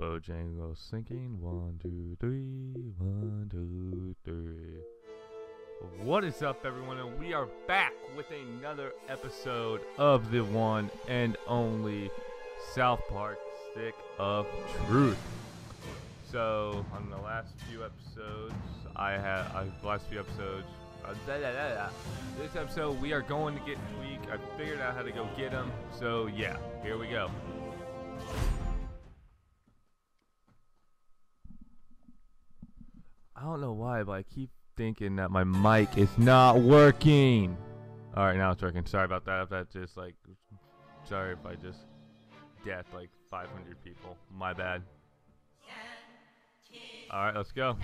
Bojangles sinking. One, two, three. One, two, three. What is up, everyone? And we are back with another episode of the one and only South Park Stick of Truth. So, on the last few episodes, I had uh, last few episodes. Uh, da, da, da. This episode, we are going to get Tweek. I figured out how to go get him. So, yeah, here we go. I don't know why, but I keep thinking that my mic is not working. All right, now it's working. Sorry about that. If that just like, sorry if I just death like 500 people. My bad. All right, let's go.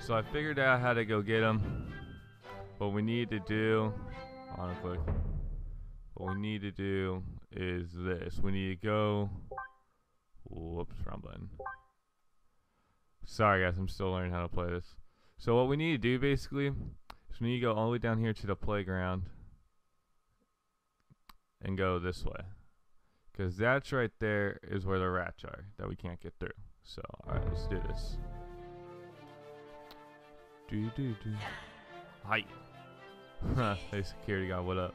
So I figured out how to go get him. What we need to do, click. What we need to do is this. We need to go. Whoops, wrong button. Sorry guys, I'm still learning how to play this. So what we need to do basically is we need to go all the way down here to the playground and go this way. Because that's right there is where the rats are that we can't get through. So, alright, let's do this. Do do do. Hi. Hey security guy, what up?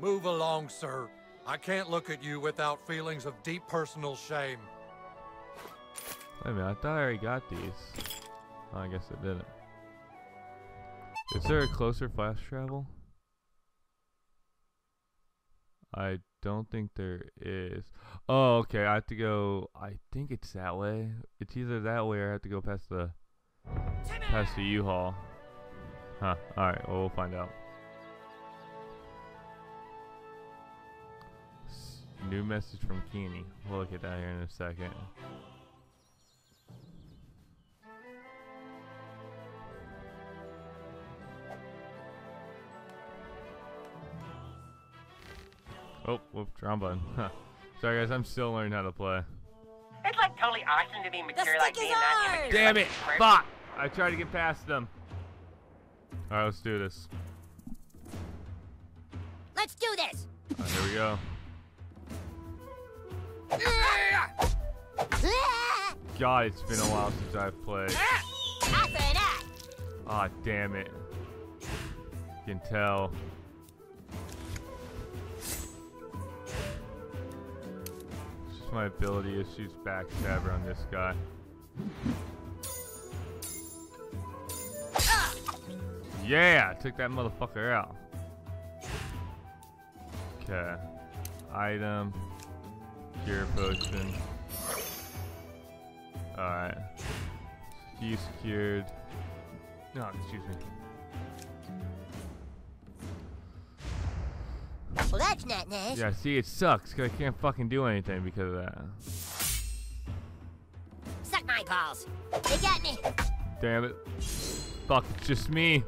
Move along, sir. I can't look at you without feelings of deep personal shame. Wait a minute, I thought I already got these. Oh, I guess I didn't. Is there a closer fast travel? I don't think there is. Oh, okay. I have to go. I think it's that way. It's either that way or I have to go past the past the U-Haul. Huh. All right. Well, we'll find out. New message from Keeney. We'll look at that here in a second. Oh, whoop, wrong button. Huh. Sorry guys, I'm still learning how to play. It's like totally awesome to be mature like stick me and not ours! immature Damn like it! Fuck! I tried to get past them. Alright, let's do this. Let's do this. Alright, here we go. God, it's been a while since I've played. Eye for an eye. Ah, damn it. You can tell. It's just my ability issues backstabber on this guy. Yeah, I took that motherfucker out. Okay. Item. Cure potion. Alright. He's cured. No, excuse me. Well, that's not nice. Yeah, see, it sucks because I can't fucking do anything because of that. Suck my balls. They got me. Damn it. Fuck, it's just me.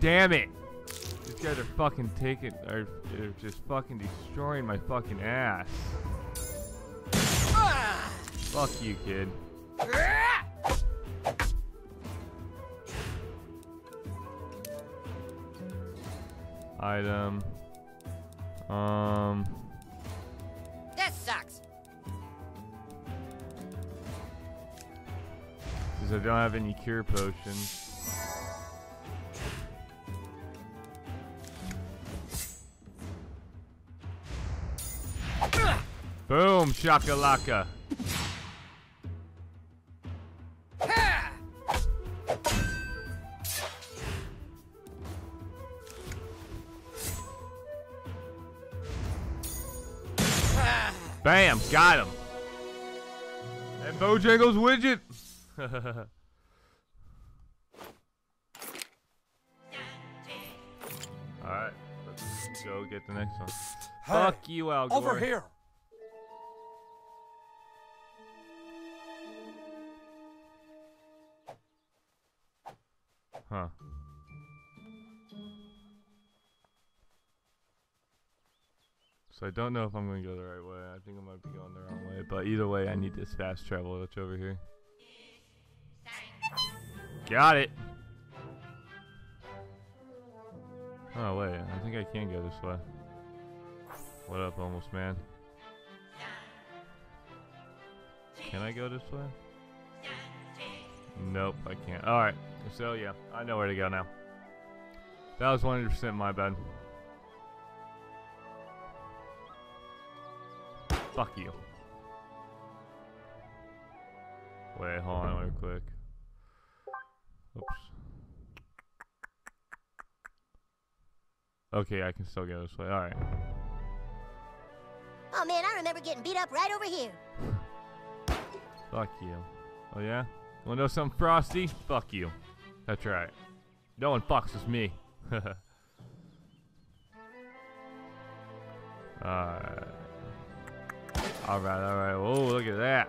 Damn it. These guys are fucking taking, are, are just fucking destroying my fucking ass. Fuck you, kid. Item. Um. This sucks. Since I don't have any cure potions. Boom, shakalaka. Bam, got him. And Bojangles widget. Alright, let's go get the next one. Hey, Fuck you, Al Gore. Over here. Huh. So I don't know if I'm gonna go the right way. I think I might be going the wrong way. But either way, I need this fast travel that's over here. Got it. Oh wait, I think I can go this way. What up, almost man? Can I go this way? Nope, I can't. Alright, so yeah, I know where to go now. That was 100% my bad. Fuck you. Wait, hold on real quick. Oops. Okay, I can still go this way. Alright. Oh man, I remember getting beat up right over here. Fuck you. Oh yeah? Wanna know something frosty? Fuck you. That's right. No one fucks with me. Alright. Alright, alright. Whoa, look at that.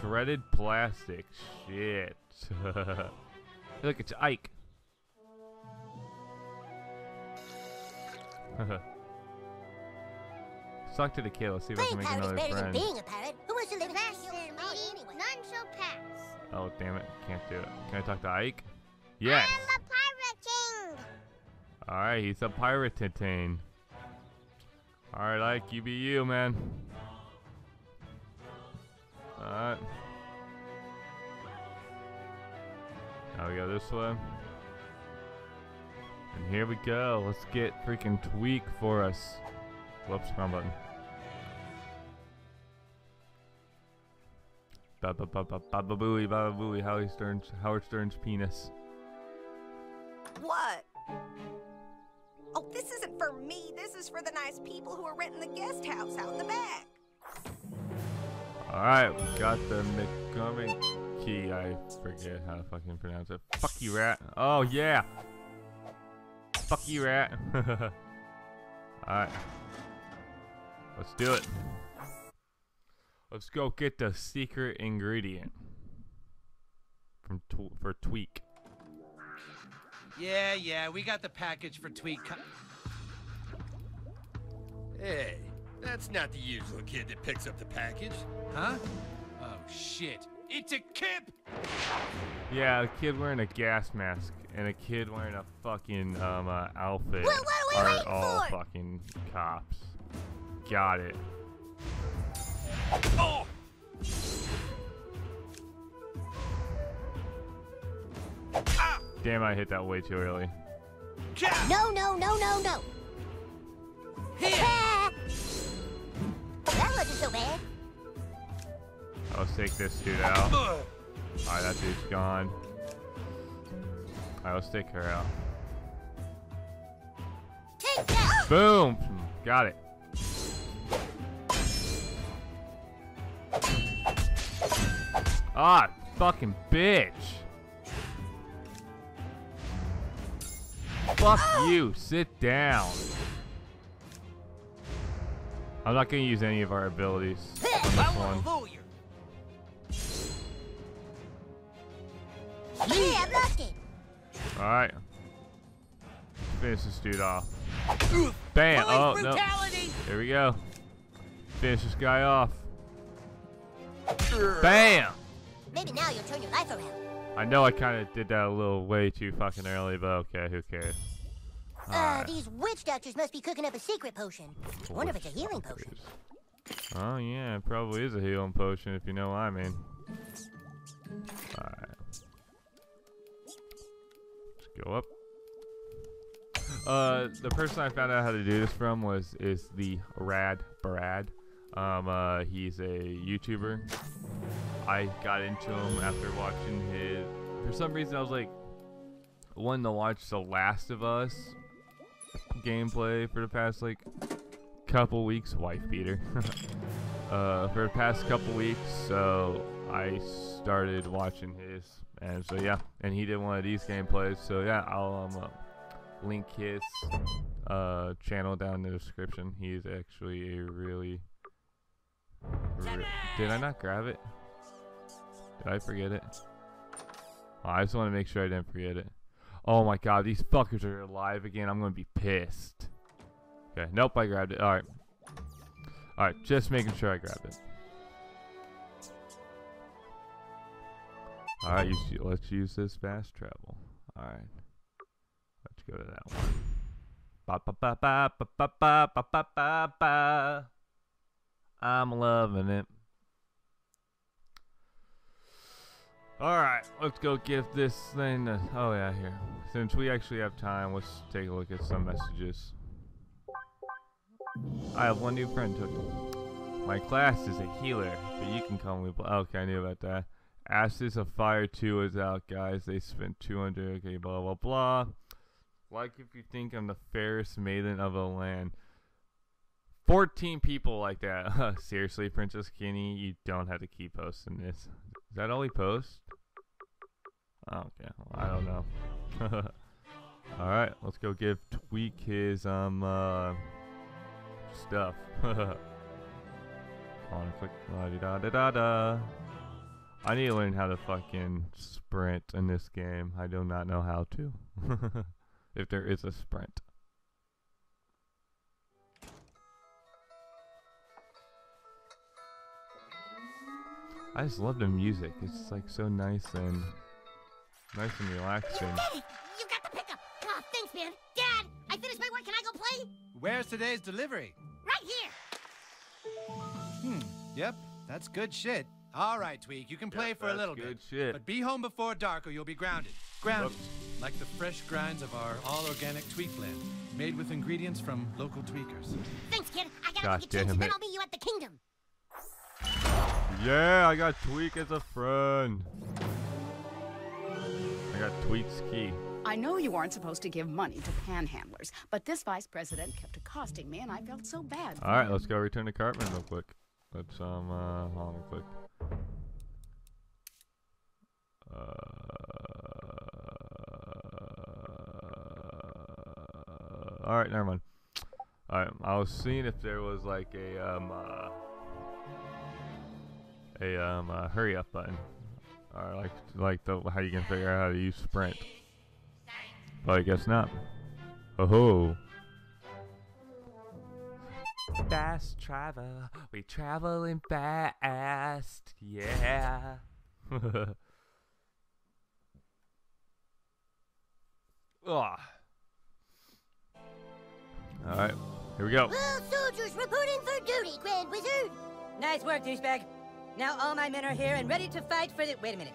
Shredded plastic. Shit. look, it's Ike. Suck to the kill. Let's see if I can make another friend. being a pirate. Who wants to live in Less a than none shall pass. Oh, damn it. Can't do it. Can I talk to Ike? Yes. I'm the pirate king. Alright, he's a pirate Titain. Alright, Ike, you be you, man. Alright. Now we go this way. And here we go. Let's get freaking Tweek for us. Whoops, wrong button. Ba ba ba ba ba ba booey ba ba booey Howard Stern's Howard Stern's penis. What? Oh, this isn't for me. This is for the nice people who are renting the guest house out in the back. Alright, we got the McGovern key. I forget how to fucking pronounce it. Fuck you, rat. Oh, yeah. Fuck you, rat. Alright. Let's do it. Let's go get the secret ingredient from for Tweek. Yeah, yeah, we got the package for Tweek. co- Hey, that's not the usual kid that picks up the package. Huh? Oh, shit. It's a Kip! Yeah, a kid wearing a gas mask and a kid wearing a fucking um uh, outfit Well, what are we waiting all for? fucking cops. Got it. Oh! Damn, I hit that way too early. No, no, no, no, no. That wasn't so bad. Let's take this dude out. Alright, that dude's gone. Alright, let's take her out. Take that. Boom! Got it. Ah, fucking bitch. Fuck you. Sit down. I'm not gonna use any of our abilities on this one. Yeah, I lost it. Alright. Finish this dude off. Bam! Oh, no. Here we go. Finish this guy off. Bam! Maybe now you'll turn your life around. I know I kind of did that a little way too fucking early, but okay, who cares? Uh, these witch doctors must be cooking up a secret potion. Wonder if it's a healing potion. Oh yeah, it probably is a healing potion if you know what I mean. Alright. Let's go up. Uh, the person I found out how to do this from was is the Rad Brad. Um, uh, he's a YouTuber. I got into him after watching his. For some reason, I was like, wanting to watch The Last of Us gameplay for the past like couple weeks. Wife beater. uh, for the past couple weeks, so I started watching his, and so yeah, and he did one of these gameplays. So yeah, I'll um, uh, link his uh channel down in the description. He's actually a really. re- did I not grab it? Did I forget it? I just want to make sure I didn't forget it. Oh my god, these fuckers are alive again. I'm gonna be pissed. Okay, nope, I grabbed it. Alright. Alright, just making sure I grabbed it. Alright, let's use this fast travel. Alright. Let's go to that one. Ba ba ba ba ba ba ba ba ba ba. I'm loving it. All right, let's go give this thing. Oh yeah, here. Since we actually have time, let's take a look at some messages. I have one new friend took. My class is a healer, but you can call me. Okay, I knew about that. Ashes of Fire 2 is out, guys. They spent 200. Okay, blah blah blah. Like if you think I'm the fairest maiden of the land. 14 people like that. Seriously, Princess Kenny, you don't have to keep posting this. Is that all he posts? Oh, okay, well, I don't know. Alright, let's go give Tweek his, um, uh, stuff. La di da da da da. I need to learn how to fucking sprint in this game. I do not know how to. if there is a sprint. I just love the music. It's like so nice and nice and relaxing. Daddy, you got the pickup. Oh, thanks, man. Dad, I finished my work. Can I go play? Where's today's delivery? Right here. Hmm. Yep. That's good shit. All right, Tweek. You can play Yep, for a that's little good bit. shit. But be home before dark or you'll be grounded. Grounded. Like the fresh grinds of our all-organic tweak blend, made with ingredients from local tweakers. Thanks, kid. I gotta God make a change, and then. I'll meet you at the kingdom. Yeah, I got Tweek as a friend. I got Tweek's key. I know you aren't supposed to give money to panhandlers, but this vice president kept accosting me, and I felt so bad. All right, let's go return to Cartman real quick. Let's um, uh, hold on real quick. Uh, all right, never mind. All right, I was seeing if there was like a um, uh, a um, uh, hurry up button, or like like the how you can figure out how to use sprint. But I guess not. Oh ho. Fast travel, we traveling fast, yeah. Ugh. All right, here we go. Well, soldiers reporting for duty, Grand Wizard. Nice work, douchebag. Now all my men are here and ready to fight for the. Wait a minute.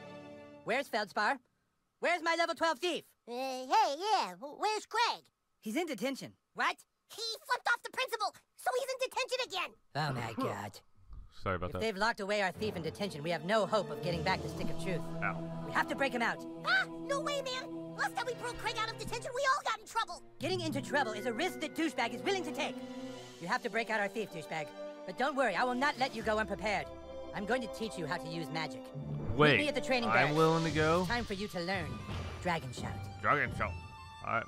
Where's Feldspar? Where's my level 12 thief? Uh, hey, yeah. Where's Craig? He's in detention. What? He flipped off the principal, so he's in detention again. Oh my god. Sorry about If that. they've locked away our thief in detention, we have no hope of getting back the stick of truth. Ow. We have to break him out. Ah, no way, man. Last time we broke Craig out of detention, we all got in trouble. Getting into trouble is a risk that douchebag is willing to take. You have to break out our thief, douchebag. But don't worry, I will not let you go unprepared. I'm going to teach you how to use magic. Wait, me at the training I'm barracks. willing to go. Time for you to learn. Dragon shout. Dragon Shout. Alright.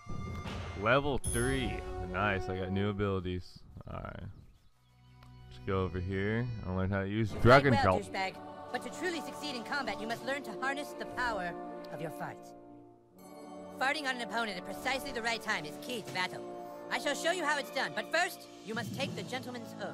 Level 3. Nice, I got new abilities. Alright. Let's go over here and learn how to use You Dragon well, douchebag. But to truly succeed in combat, you must learn to harness the power of your farts. Farting on an opponent at precisely the right time is key to battle. I shall show you how it's done, but first, you must take the gentleman's oath.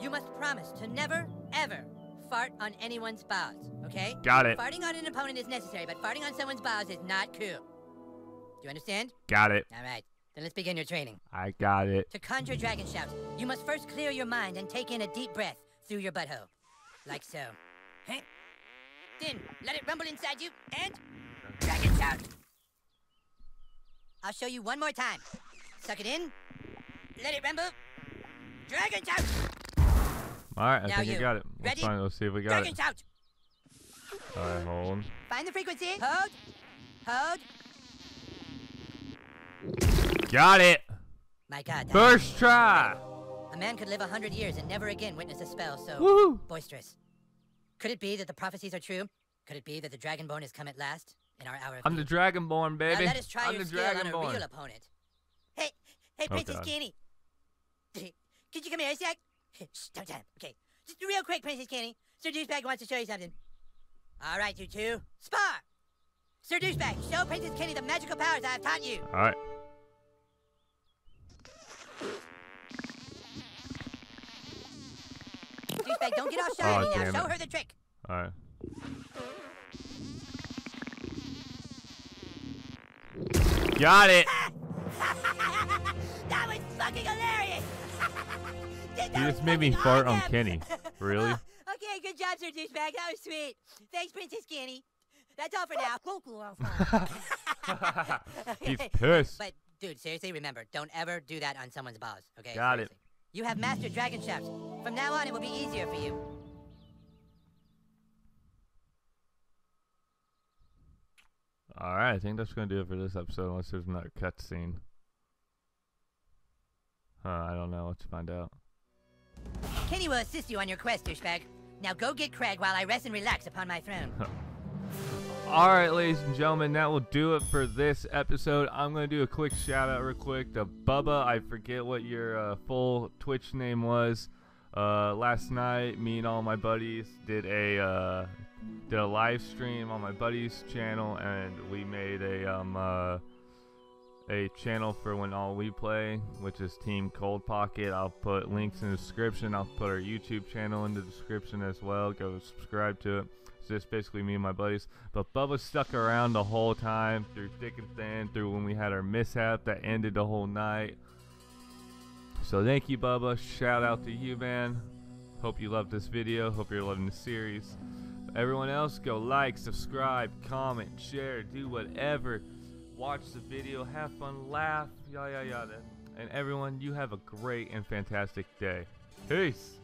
You must promise to never, ever fart on anyone's balls, okay? Got it. Farting on an opponent is necessary, but farting on someone's balls is not cool. Do you understand? Got it. All right, then let's begin your training. I got it. To conjure Dragon Shout, you must first clear your mind and take in a deep breath through your butthole. Like so. Huh? Then, let it rumble inside you, and... Dragon Shout! I'll show you one more time. Suck it in. Let it rumble. Dragon Shout! Alright, I Now think I you. got it. Let's Ready? find let's see if we got Dragon it. Shout! Alright, hold on. Find the frequency. Hold. Hold. Got it! My god. that- First try! A man could live a hundred years and never again witness a spell so boisterous. Could it be that the prophecies are true? Could it be that the Dragonborn has come at last in our hour of I'm the need? Dragonborn, baby. Now let us try I'm your the skill on a Dragonborn. real opponent. Hey, hey, Oh, Princess God. Kenny. Could you come here a sec? Shh, don't tell him. Okay, just real quick, Princess Kenny. Sir Douchebag wants to show you something. All right, you two, spar. Sir Douchebag, show Princess Kenny the magical powers I have taught you. Alright. Douchebag, don't get all ah, shy Oh, now. Show it. her the trick. Alright. Got it! that was fucking hilarious. You just made me fart on. Kenny. Really? Oh, okay, good job, Sir Douchebag. That was sweet. Thanks, Princess Kenny. That's all for now. He's pissed. But, dude, seriously, remember, don't ever do that on someone's balls, okay? Got it. You have mastered Dragon Shafts. From now on, it will be easier for you. All right, I think that's gonna do it for this episode, unless there's another cutscene. Huh, I don't know. Let's find out. Kenny will assist you on your quest, douchebag. Now go get Craig while I rest and relax upon my throne. All right, ladies and gentlemen, that will do it for this episode. I'm gonna do a quick shout out, real quick, to Bubba. I forget what your uh, full Twitch name was. Uh, last night, me and all my buddies did a uh, did a live stream on my buddy's channel, and we made a um uh, a channel for when all we play, which is Team Cold Pocket. I'll put links in the description. I'll put our YouTube channel in the description as well. Go subscribe to it. It's just basically me and my buddies. But Bubba stuck around the whole time through thick and thin, through when we had our mishap that ended the whole night. So thank you, Bubba. Shout out to you, man. Hope you love this video. Hope you're loving the series. Everyone else, go like, subscribe, comment, share, do whatever. Watch the video, have fun, laugh, yada yada yada. And everyone, you have a great and fantastic day. Peace.